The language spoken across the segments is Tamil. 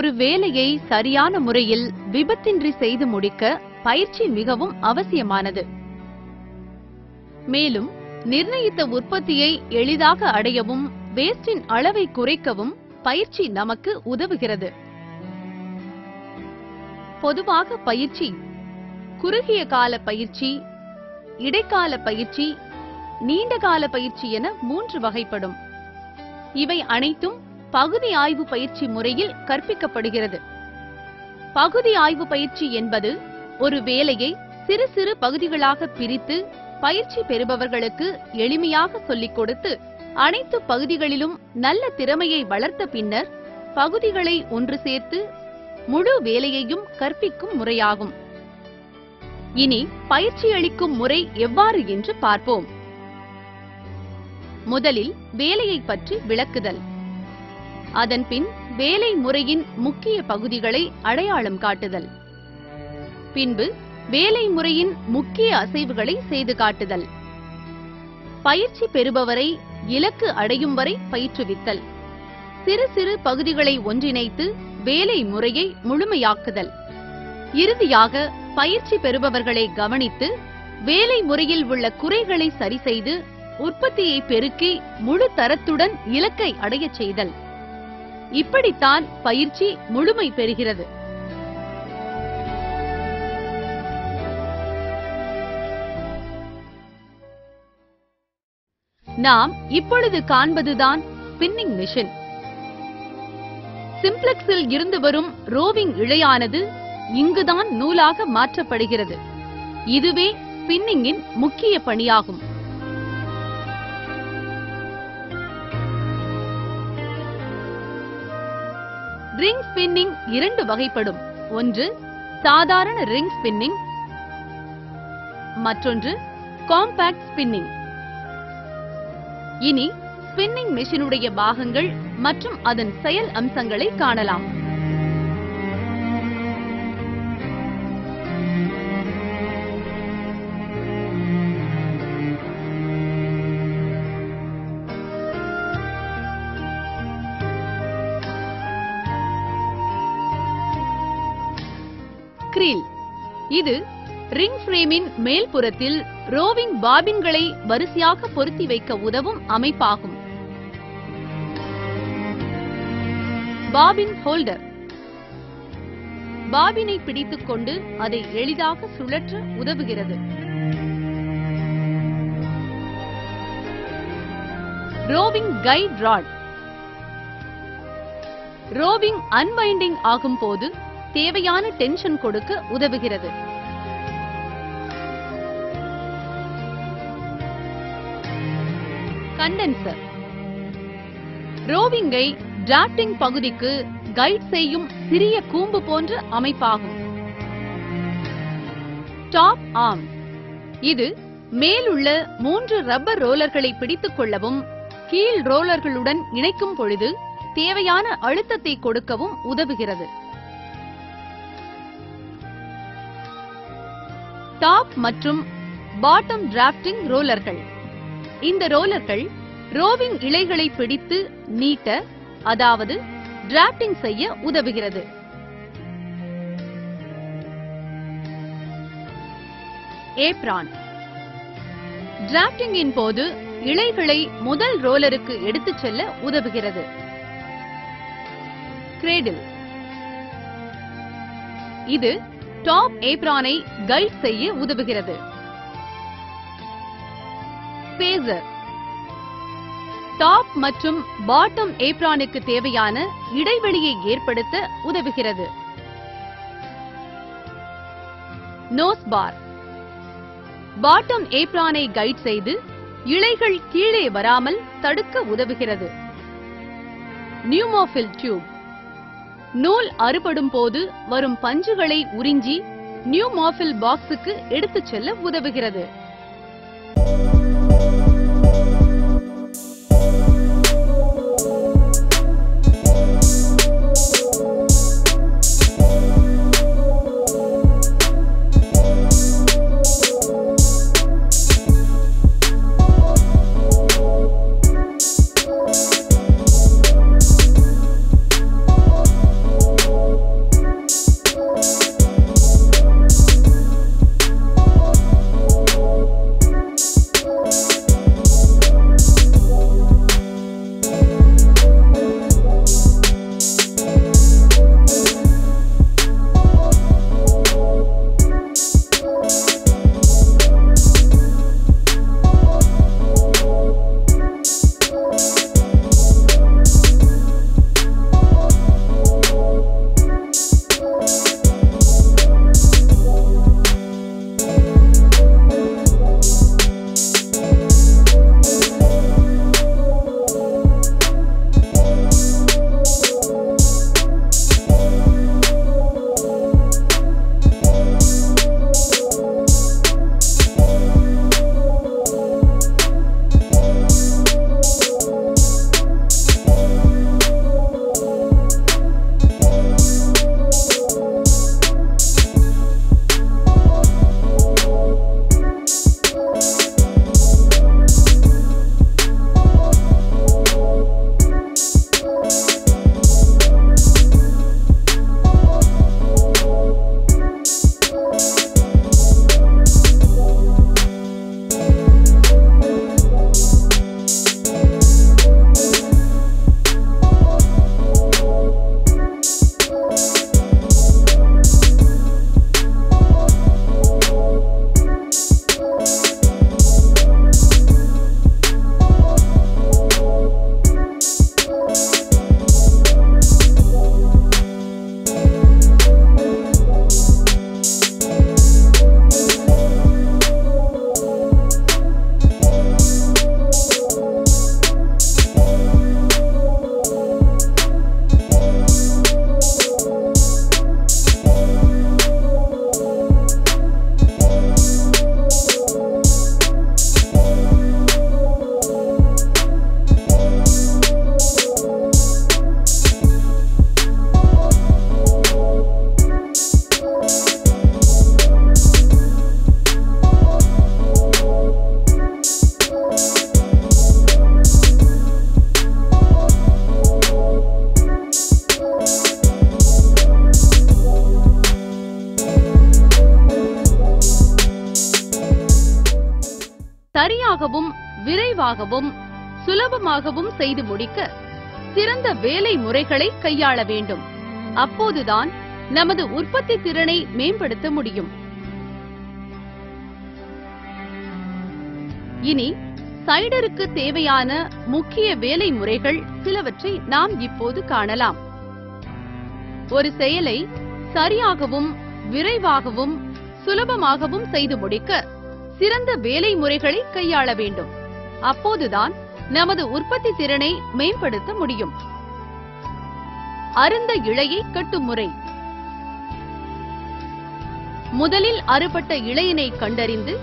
ஒரு வேலையை சரியான முறையில் விபத்தின்றி செய்து முடிக்க பயிற்சி மிகவும் அவசியமானது. மேலும் நிர்ணயித்த உற்பத்தியை எளிதாக அடையவும் வேஸ்டின் அளவை குறைக்கவும் பயிற்சி நமக்கு உதவுகிறது. பொதுவாக பயிற்சி குறுகிய கால பயிற்சி இடைக்கால பயிற்சி நீண்ட கால பயிற்சி என மூன்று வகைப்படும். இவை அனைத்தும் பகுதி ஆய்வு பயிற்சி முறையில் கற்பிக்கப்படுகிறது. பகுதி ஆய்வு பயிற்சி என்பது ஒரு வேலையை சிறு சிறு பகுதிகளாக பிரித்து பயிற்சி பெறுபவர்களுக்கு எளிமையாக சொல்லிக் கொடுத்து அனைத்து பகுதிகளிலும் நல்ல திறமையை வளர்த்த பின்னர் பகுதிகளை ஒன்று சேர்த்து முழு வேலையையும் கற்பிக்கும் முறையாகும். இனி பயிற்சி அளிக்கும் முறை எவ்வாறு என்று பார்ப்போம். முதலில் வேலையை பற்றி விளக்குதல். அதன்பின் வேலை முறையின் முக்கிய பகுதிகளை அடையாளம் காட்டுதல். பின்பு வேலை முறையின் முக்கிய அசைவுகளை செய்து காட்டுதல். பயிற்சி பெறுபவரை இலக்கு அடையும் வரை பயிற்றுவித்தல். சிறு சிறு பகுதிகளை ஒன்றிணைத்து வேலை முறையை முழுமையாக்குதல். இறுதியாக பயிற்சி பெறுபவர்களை கவனித்து வேலை முறையில் உள்ள குறைகளை சரிசெய்து உற்பத்தியை பெருக்கி முழு தரத்துடன் இலக்கை அடையச் செய்தல். இப்படித்தான் பயிற்சி முழுமை பெறுகிறது. நாம் இப்பொழுது காண்பதுதான் ஸ்பின்னிங் மிஷின் சிம்ப்ளெக்ஸில் இருந்து வரும் ரோவிங் இழையானது இங்குதான் நூலாக மாற்றப்படுகிறது. இதுவே ஸ்பின்னிங்கின் முக்கிய பணியாகும். ரிங் ஸ்பின்னிங் இரண்டு வகைப்படும். ஒன்று சாதாரண ரிங் ஸ்பின்னிங். மற்றொன்று காம்பாக்ட் ஸ்பின்னிங். இனி ஸ்பின்னிங் மெஷினுடைய பாகங்கள் மற்றும் அதன் செயல் அம்சங்களை காணலாம். இது ரிங் ஃப்ரேமின் மேல்புறத்தில் ரோவிங் பாபின்களை வரிசையாக பொருத்தி வைக்க உதவும் அமைப்பாகும். Bobbin holder. பாபினை பிடித்துக் கொண்டு அதை எளிதாக சுழற்ற உதவுகிறது. Roving guide rod. Roving unwinding ஆகும் போது தேவையான டென்ஷன் கொடுக்க உதவுகிறது. கண்டென்சர். ரோவிங்கை டிராப்டிங் பகுதிக்கு கைட் செய்யும் சிறிய கூம்பு போன்ற அமைப்பாகும். டாப் ஆர்ம் இது மேலுள்ள மூன்று ரப்பர் ரோலர்களை பிடித்துக் கொள்ளவும் கீழ் ரோலர்களுடன் இணைக்கும் பொழுது தேவையான அழுத்தத்தை கொடுக்கவும் உதவுகிறது. டாப் மற்றும் பாட்டம் டிராப்டிங் ரோலர்கள். இந்த ரோலர்கள் ரோவிங் இலைகளை பிடித்து நீட்ட அதாவது டிராப்டிங் செய்ய உதவுகிறது. ஏப்ரான். டிராப்டிங்கின் போது இலைகளை முதல் ரோலருக்கு எடுத்துச் செல்ல உதவுகிறது. கிரேடில். இது டாப் ஏப்ரானை கைட் செய்ய உதவுகிறது. பேசர். டாப் மற்றும் பாட்டம் ஏப்ரானுக்கு தேவையான இடைவெளியை ஏற்படுத்த உதவுகிறது. Nose bar. பாட்டம் ஏப்ரானை கைட் செய்து இலைகள் கீழே வராமல் தடுக்க உதவுகிறது. Pneumafil tube. நூல் அறுபடும் போது வரும் பஞ்சுகளை உறிஞ்சி நியூமோஃபில் பாக்ஸுக்கு எடுத்துச் செல்ல உதவுகிறது. விரைவாகவும் சுலபமாகவும் செய்து முடிக்க சிறந்த வேலை முறைகளை கையாள வேண்டும். அப்போதுதான் நமது உற்பத்தி திறனை மேம்படுத்த முடியும். இனி சைடருக்கு தேவையான முக்கிய வேலை முறைகள் சிலவற்றை நாம் இப்போது காணலாம். ஒரு செயலை சரியாகவும் விரைவாகவும் சுலபமாகவும் செய்து முடிக்க சிறந்த வேலை முறைகளை கையாள வேண்டும். அப்போதுதான் நமது உற்பத்தி திறனை மேம்படுத்த முடியும். அருந்த இழையை கட்டும் முறை. முதலில் அறுபட்ட இழையினை கண்டறிந்து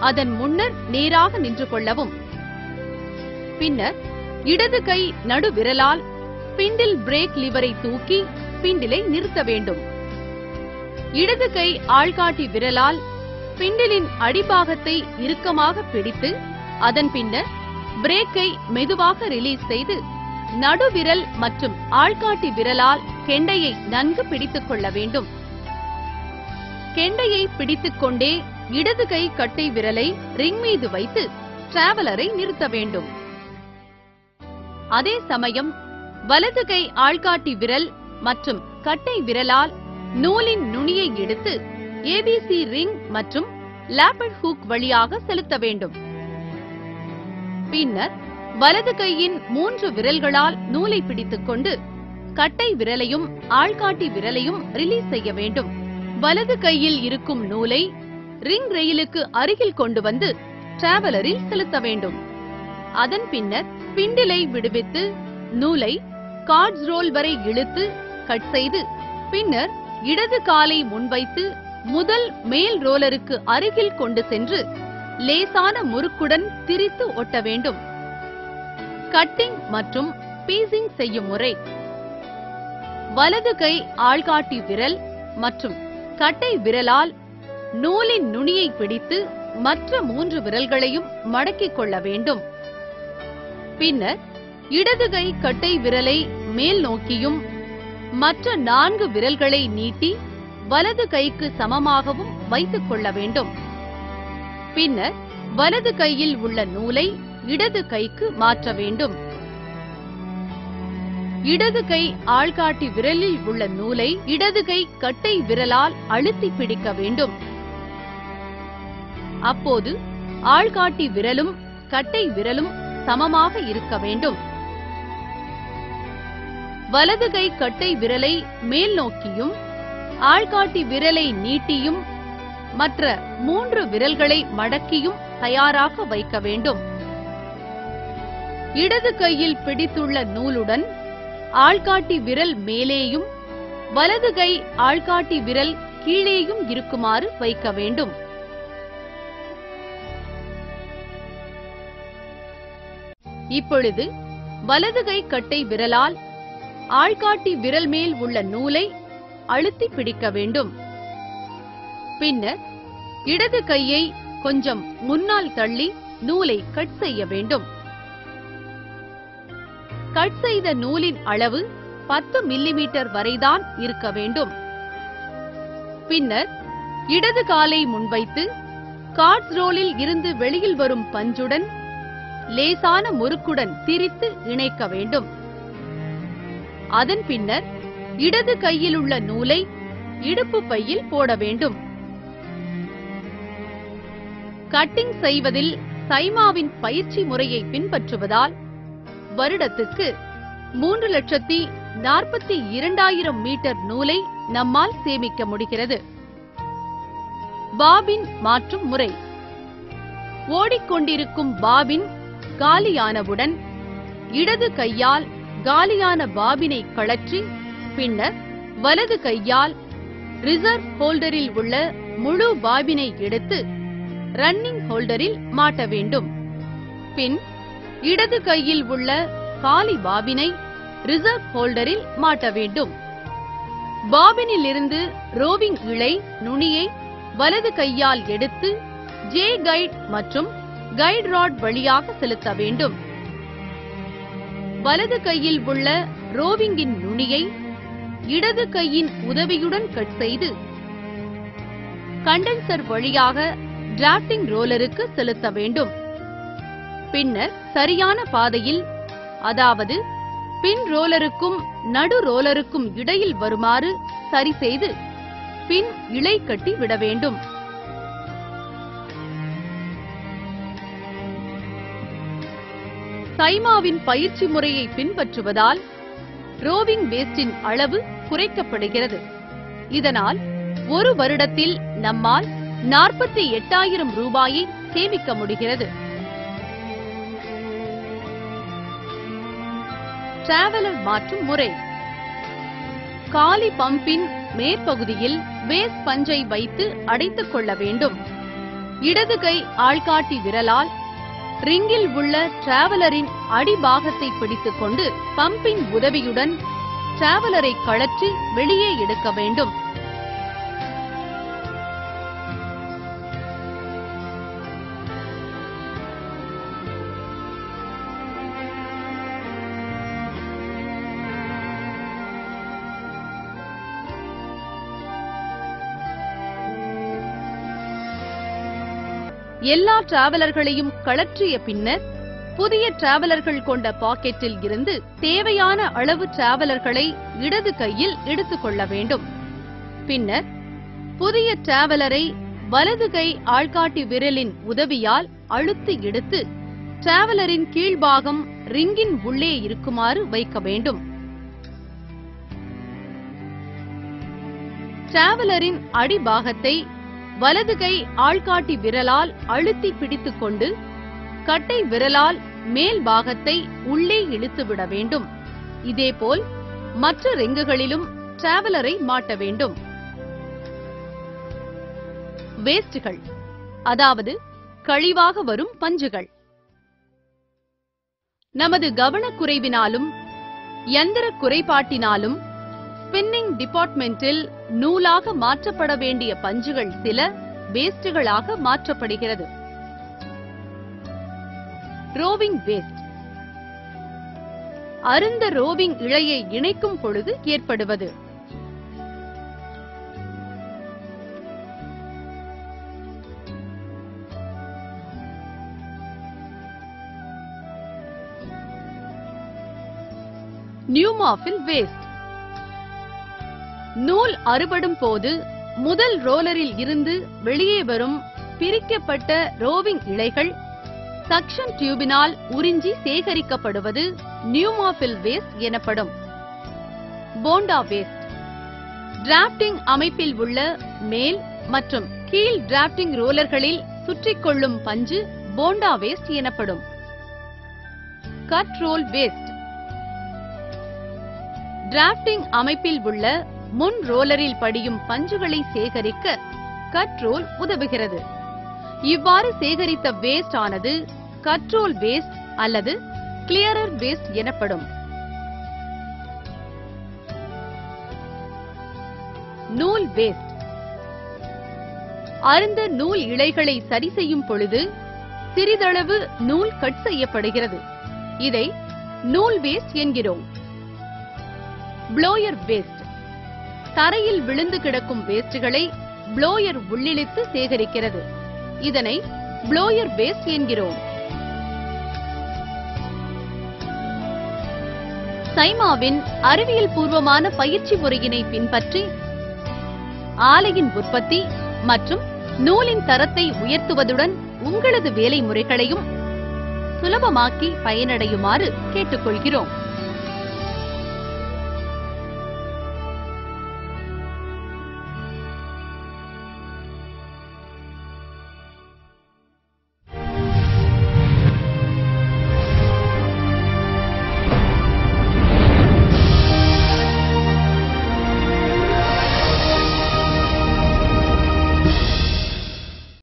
அதன் முன்னர் நேராக நின்று கொள்ளவும். பின்னர் இடது கை நடுவிரலால் பிண்டில் பிரேக் லிவரை தூக்கி பிண்டிலை நிறுத்த வேண்டும். இடது கை ஆள்காட்டி விரலால் பிண்டிலின் அடிபாகத்தை இறுக்கமாக பிடித்து அதன் பின்னர் பிரேக்கை மெதுவாக ரிலீஸ் செய்து நடுவிரல் மற்றும் ஆள்காட்டி விரலால் கெண்டையை நன்கு பிடித்துக் கொள்ள வேண்டும். கெண்டையை பிடித்துக் கொண்டே இடது கை கட்டை விரலை ரிங் மீது வைத்து டிராவலரை நிறுத்த வேண்டும். அதே சமயம் வலது கை ஆள்காட்டி விரல் மற்றும் கட்டை விரலால் நூலின் நுனியை எடுத்து ஏபிசி ரிங் மற்றும் லேப்பட் ஹூக் வழியாக செலுத்த வேண்டும். பின்னர் வலது கையின் மூன்று விரல்களால் நூலை பிடித்துக் கொண்டு கட்டை விரலையும் ஆள்காட்டி விரலையும் ரிலீஸ் செய்ய வேண்டும். வலது கையில் இருக்கும் நூலை ரிங் ரெயிலுக்கு அருகில் கொண்டு வந்து டிராவலரில் செலுத்த வேண்டும். அதன் பின்னர் ஸ்பிண்டிலை விடுவித்து நூலை கார்ட்ஸ் ரோல் வரை இழுத்து கட் செய்து பின்னர் இடது காலை முன்வைத்து முதல் மேல் ரோலருக்கு அருகில் கொண்டு சென்று லேசான முறுக்குடன் திரித்து ஒட்ட வேண்டும். கட்டிங் மற்றும் பீசிங் செய்யும் முறை. வலது கை ஆள்காட்டி விரல் மற்றும் கட்டை விரலால் நூலின் நுனியை பிடித்து மற்ற மூன்று விரல்களையும் மடக்கிக் கொள்ள வேண்டும். பின்னர் இடது கை கட்டை விரலை மேல் நோக்கியும் மற்ற நான்கு விரல்களை நீட்டி வலது கைக்கு சமமாகவும் வைத்துக் கொள்ள வேண்டும். பின்னர் வலது கையில் உள்ள நூலை இடது கைக்கு மாற்ற வேண்டும். இடது கை ஆள்காட்டி விரலில் உள்ள நூலை இடது கை கட்டை விரலால் அழுத்தி பிடிக்க வேண்டும். அப்போது ஆள்காட்டி விரலும் கட்டை விரலும் சமமாக இருக்க வேண்டும். வலது கை கட்டை விரலை மேல் நோக்கியும் ஆள்காட்டி விரலை நீட்டியும் மற்ற மூன்று விரல்களை மடக்கியும் தயாராக வைக்க வேண்டும். இடது கையில் பிடித்துள்ள நூலுடன் ஆள்காட்டி விரல் மேலேயும் வலது கை ஆள்காட்டி விரல் கீழேயும் இருக்குமாறு வைக்க வேண்டும். இப்பொழுது வலது கை கட்டை விரலால் ஆள்காட்டி விரல் மேல் உள்ள நூலை அழுத்தி பிடிக்க வேண்டும். பின்னர் இடது கையை கொஞ்சம் முன்னால் தள்ளி நூலை கட் செய்ய வேண்டும். கட் செய்த நூலின் அளவு பத்து மில்லிமீட்டர் வரைதான் இருக்க வேண்டும். பின்னர் இடது காலை முன்வைத்து கார்ட்ஸ் ரோலில் இருந்து வெளியில் வரும் பஞ்சுடன் லேசான முறுக்குடன் திரித்து இணைக்க வேண்டும். அதன் பின்னர் இடது கையில் உள்ள நூலை இடுப்பு பையில் போட வேண்டும். கட்டிங் செய்வதில் சைமாவின் பயிற்சி முறையை பின்பற்றுவதால் வருடத்துக்கு மூன்று லட்சத்தி நாற்பத்தி இரண்டாயிரம் மீட்டர் நூலை நம்மால் சேமிக்க முடிகிறது. பாபின் மாற்றும் முறை. ஓடிக்கொண்டிருக்கும் பாபின் காலியானவுடன் இடது கையால் காலியான பாபினை கழற்றி பின்னர் வலது கையால் ரிசர்வ் ஹோல்டரில் உள்ள முழு பாபினை எடுத்து ரன்னிங் ஹோல்டரில் மாட்ட வேண்டும். பின் இடது கையில் உள்ள காலி பாபினை ரிசர்வ் ஹோல்டரில் மாட்ட வேண்டும். பாபினில் இருந்து ரோவிங் இழை நுனியை வலது கையால் எடுத்து ஜே கைட் மற்றும் கைட் ராட் வழியாக செலுத்த வேண்டும். வலது கையில் உள்ள ரோவிங்கின் நுனியை இடது கையின் உதவியுடன் கட் செய்து கண்டென்சர் வழியாக டிராப்டிங் ரோலருக்கு செலுத்த வேண்டும். பின்னர் சரியான பாதையில் அதாவது பின் ரோலருக்கும் நடு ரோலருக்கும் இடையில் வருமாறு சரி செய்து பின் இழை கட்டி விட வேண்டும். சைமாவின் பயிற்சி முறையை பின்பற்றுவதால் ரோவிங் வேஸ்டின் அளவு குறைக்கப்படுகிறது. இதனால் ஒரு வருடத்தில் நம்மால் நாற்பத்தி எட்டாயிரம் ரூபாயை சேமிக்க முடிகிறது. டிராவலர் மாற்றும் முறை. காலி பம்பின் மேற்பகுதியில் வேஸ் பஞ்சை வைத்து அடைத்துக் கொள்ள வேண்டும். இடது கை ஆள்காட்டி விரலால் ரிங்கில் உள்ள டிராவலரின் அடிபாகத்தை பிடித்துக் கொண்டு பம்பின் உதவியுடன் டிராவலரை கழற்றி வெளியே எடுக்க வேண்டும். எல்லா டிராவலர்களையும் கழற்றிய பின்னர் புதிய டிராவலர்கள் கொண்ட பாக்கெட்டில் இருந்து தேவையான அளவு டிராவலர்களை இடது கையில் எடுத்துக்கொள்ள வேண்டும். பின்னர் புதிய டிராவலரை வலது கை ஆள்காட்டி விரலின் உதவியால் அழுத்தி எடுத்து டிராவலரின் கீழ்பாகம் ரிங்கின் உள்ளே இருக்குமாறு வைக்க வேண்டும். டிராவலரின் அடிபாகத்தை வலது கை ஆள்காட்டி விரலால் அழுத்தி பிடித்துக் கொண்டு கட்டை விரலால் மேல் பாகத்தை உள்ளே இழுத்து விட வேண்டும். இதேபோல் மற்ற ரிங்குகளிலும் டிராவலரை மாட்ட வேண்டும். வேஸ்டுகள் அதாவது கழிவாக வரும் பஞ்சுகள். நமது கவனக்குறைவினாலும் எந்திர குறைபாட்டினாலும் ஸ்பின்னிங் டிபார்ட்மெண்டில் நூலாக மாற்றப்பட வேண்டிய பஞ்சுகள் சில வேஸ்டுகளாக மாற்றப்படுகிறது. Roving waste. அருந்த ரோவிங் இழையை இணைக்கும் பொழுது ஏற்படுவது. Pneumafil waste. நூல் அறுபடும் போது முதல் ரோலரில் இருந்து வெளியே வரும் பிரிக்கப்பட்ட ரோவிங் இழைகள் சக்ஷன் டியூபினால் உறிஞ்சி சேகரிக்கப்படுவது நியூமாபில் வேஸ்ட் எனப்படும். போண்டா வேஸ்ட். டிராப்டிங் அமைப்பில் உள்ள மேல் மற்றும் கீழ் டிராப்டிங் ரோலர்களில் சுற்றிக்கொள்ளும் பஞ்சு போண்டா வேஸ்ட் எனப்படும். Cut roll waste. டிராப்டிங் அமைப்பில் உள்ள முன் ரோலரில் படியும் பஞ்சுகளை சேகரிக்க கட்ரோல் உதவுகிறது. இவ்வாறு சேகரித்த வேஸ்ட் ஆனது கட்ரோல் வேஸ்ட் அல்லது கிளியரர் வேஸ்ட் எனப்படும். நூல் வேஸ்ட் அருந்த நூல் இழைகளை சரி செய்யும் பொழுது சிறிதளவு நூல் கட் செய்யப்படுகிறது. இதை நூல் வேஸ்ட் என்கிறோம். ப்ளோயர் வேஸ்ட் தரையில் விழுந்து கிடக்கும் வேஸ்ட்களை ப்ளோயர் உள்ளிழித்து சேகரிக்கிறது. இதனை ப்ளோயர் வேஸ்ட் என்கிறோம். சைமாவின் அறிவியல் பூர்வமான பயிற்சி முறையினை பின்பற்றி ஆலையின் உற்பத்தி மற்றும் நூலின் தரத்தை உயர்த்துவதுடன் உங்களது வேலை முறைகளையும் சுலபமாக்கி பயனடையுமாறு கேட்டுக்கொள்கிறோம்.